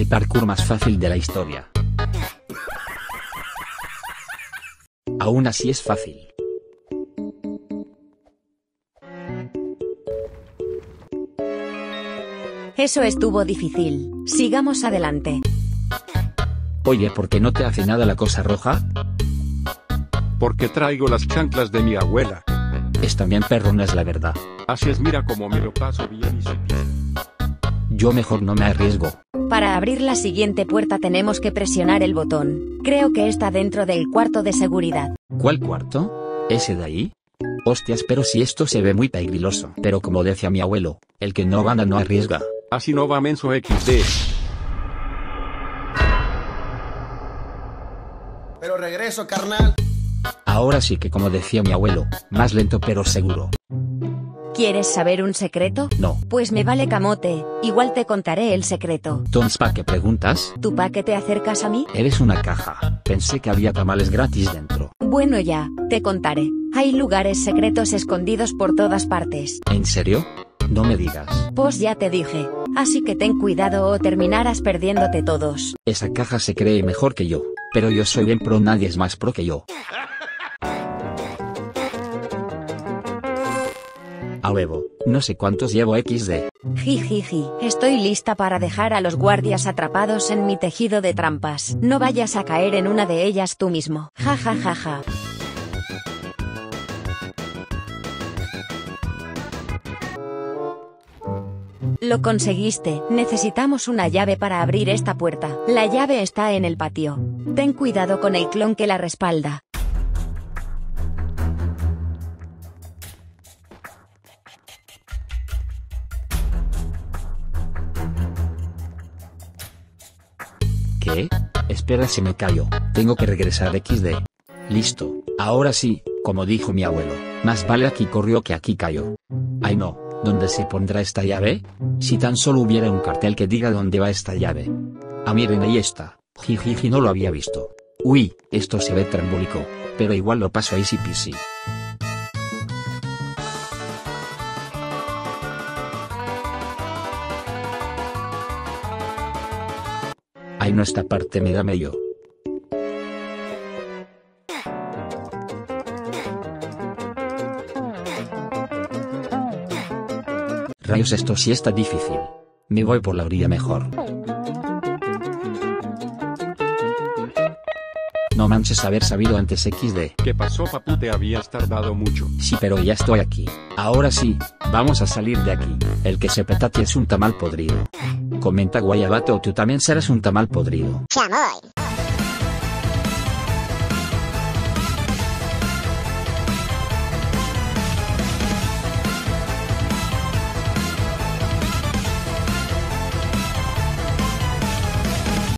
El parkour más fácil de la historia. Aún así es fácil. Eso estuvo difícil. Sigamos adelante. Oye, ¿por qué no te hace nada la cosa roja? Porque traigo las chanclas de mi abuela. Es también perrona es la verdad. Así es, mira cómo me lo paso bien y se pisa. Yo mejor no me arriesgo. Para abrir la siguiente puerta tenemos que presionar el botón. Creo que está dentro del cuarto de seguridad. ¿Cuál cuarto? ¿Ese de ahí? Hostias, pero si esto se ve muy peligroso. Pero como decía mi abuelo, el que no gana no arriesga. Así no va menso XD. Pero regreso, carnal. Ahora sí que como decía mi abuelo, más lento pero seguro. ¿Quieres saber un secreto? No. Pues me vale camote, igual te contaré el secreto. Tons pa' que preguntas? ¿Tú pa' que te acercas a mí? Eres una caja. Pensé que había tamales gratis dentro. Bueno ya, te contaré. Hay lugares secretos escondidos por todas partes. ¿En serio? No me digas. Pues ya te dije. Así que ten cuidado o terminarás perdiéndote todos. Esa caja se cree mejor que yo. Pero yo soy bien pro, nadie es más pro que yo. A huevo, no sé cuántos llevo XD. Jijiji, estoy lista para dejar a los guardias atrapados en mi tejido de trampas. No vayas a caer en una de ellas tú mismo. Ja ja ja ja. Lo conseguiste, necesitamos una llave para abrir esta puerta. La llave está en el patio. Ten cuidado con el clon que la respalda. ¿Qué? Espera se me cayó. Tengo que regresar XD. Listo. Ahora sí, como dijo mi abuelo, más vale aquí corrió que aquí cayó. Ay no, ¿dónde se pondrá esta llave? Si tan solo hubiera un cartel que diga dónde va esta llave. Ah miren ahí está. Jijiji no lo había visto. Uy, esto se ve trambólico, pero igual lo paso easy peasy. Ay no esta parte me da medio. Rayos esto sí está difícil. Me voy por la orilla mejor. No manches haber sabido antes XD. ¿Qué pasó, papu? Te habías tardado mucho. Sí, pero ya estoy aquí. Ahora sí, vamos a salir de aquí. El que se petate es un tamal podrido. Comenta Guayabato tú también serás un tamal podrido. Chamoy.